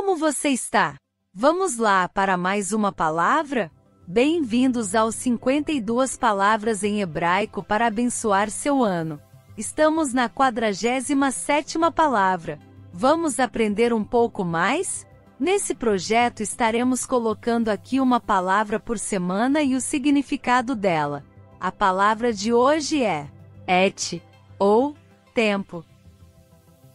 Como você está? Vamos lá para mais uma palavra? Bem-vindos aos 52 palavras em hebraico para abençoar seu ano. Estamos na 47ª palavra. Vamos aprender um pouco mais? Nesse projeto estaremos colocando aqui uma palavra por semana e o significado dela. A palavra de hoje é et, ou tempo.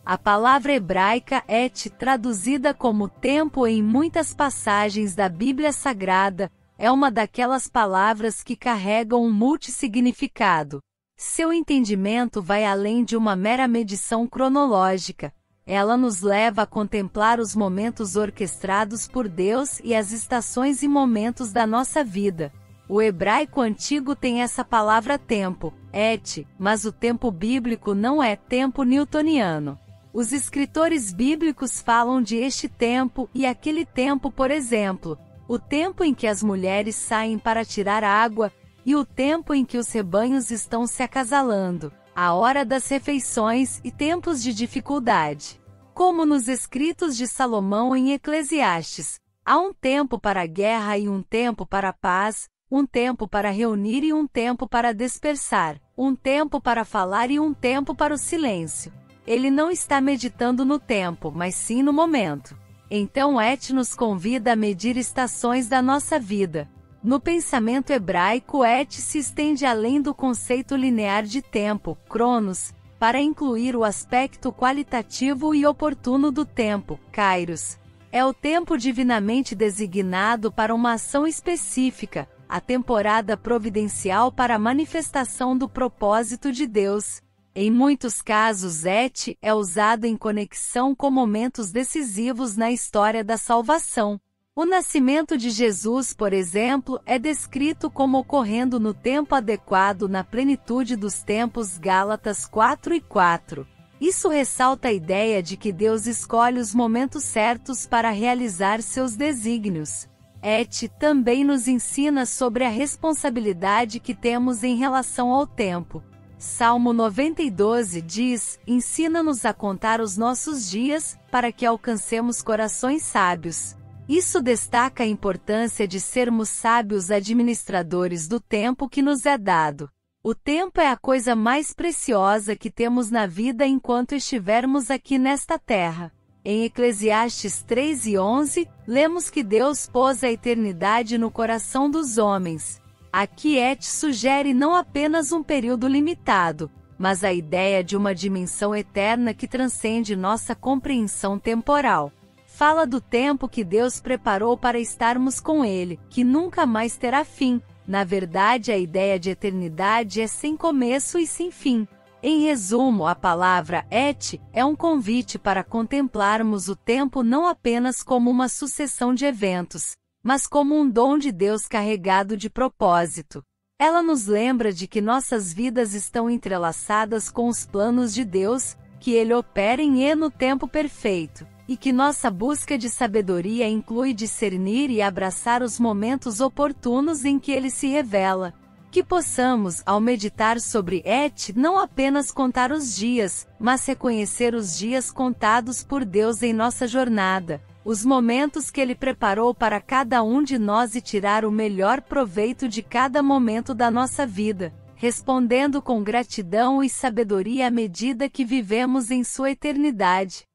A palavra hebraica et, traduzida como tempo em muitas passagens da Bíblia Sagrada, é uma daquelas palavras que carregam um multissignificado. Seu entendimento vai além de uma mera medição cronológica. Ela nos leva a contemplar os momentos orquestrados por Deus e as estações e momentos da nossa vida. O hebraico antigo tem essa palavra tempo, et, mas o tempo bíblico não é tempo newtoniano. Os escritores bíblicos falam de este tempo e aquele tempo, por exemplo, o tempo em que as mulheres saem para tirar água e o tempo em que os rebanhos estão se acasalando, a hora das refeições e tempos de dificuldade. Como nos escritos de Salomão em Eclesiastes, há um tempo para a guerra e um tempo para a paz, um tempo para reunir e um tempo para dispersar, um tempo para falar e um tempo para o silêncio. Ele não está meditando no tempo, mas sim no momento. Então Et nos convida a medir estações da nossa vida. No pensamento hebraico, Et se estende além do conceito linear de tempo, cronos, para incluir o aspecto qualitativo e oportuno do tempo, kairos. É o tempo divinamente designado para uma ação específica, a temporada providencial para a manifestação do propósito de Deus. Em muitos casos, et é usado em conexão com momentos decisivos na história da salvação. O nascimento de Jesus, por exemplo, é descrito como ocorrendo no tempo adequado na plenitude dos tempos Gálatas 4 e 4. Isso ressalta a ideia de que Deus escolhe os momentos certos para realizar seus desígnios. Et também nos ensina sobre a responsabilidade que temos em relação ao tempo. Salmo 92 diz: Ensina-nos a contar os nossos dias, para que alcancemos corações sábios. Isso destaca a importância de sermos sábios administradores do tempo que nos é dado. O tempo é a coisa mais preciosa que temos na vida enquanto estivermos aqui nesta terra. Em Eclesiastes 3 e 11, lemos que Deus pôs a eternidade no coração dos homens. Aqui Et sugere não apenas um período limitado, mas a ideia de uma dimensão eterna que transcende nossa compreensão temporal. Fala do tempo que Deus preparou para estarmos com Ele, que nunca mais terá fim. Na verdade, a ideia de eternidade é sem começo e sem fim. Em resumo, a palavra et é um convite para contemplarmos o tempo não apenas como uma sucessão de eventos, mas como um dom de Deus carregado de propósito. Ela nos lembra de que nossas vidas estão entrelaçadas com os planos de Deus, que Ele opera em e no tempo perfeito, e que nossa busca de sabedoria inclui discernir e abraçar os momentos oportunos em que Ele se revela que possamos, ao meditar sobre Et, não apenas contar os dias, mas reconhecer os dias contados por Deus em nossa jornada, os momentos que Ele preparou para cada um de nós e tirar o melhor proveito de cada momento da nossa vida, respondendo com gratidão e sabedoria à medida que vivemos em Sua eternidade.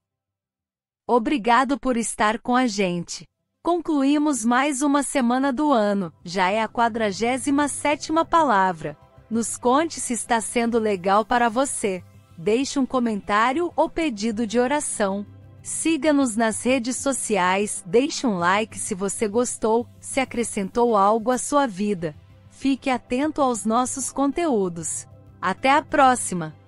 Obrigado por estar com a gente. Concluímos mais uma semana do ano, já é a 47ª palavra. Nos conte se está sendo legal para você. Deixe um comentário ou pedido de oração. Siga-nos nas redes sociais, deixe um like se você gostou, se acrescentou algo à sua vida. Fique atento aos nossos conteúdos. Até a próxima!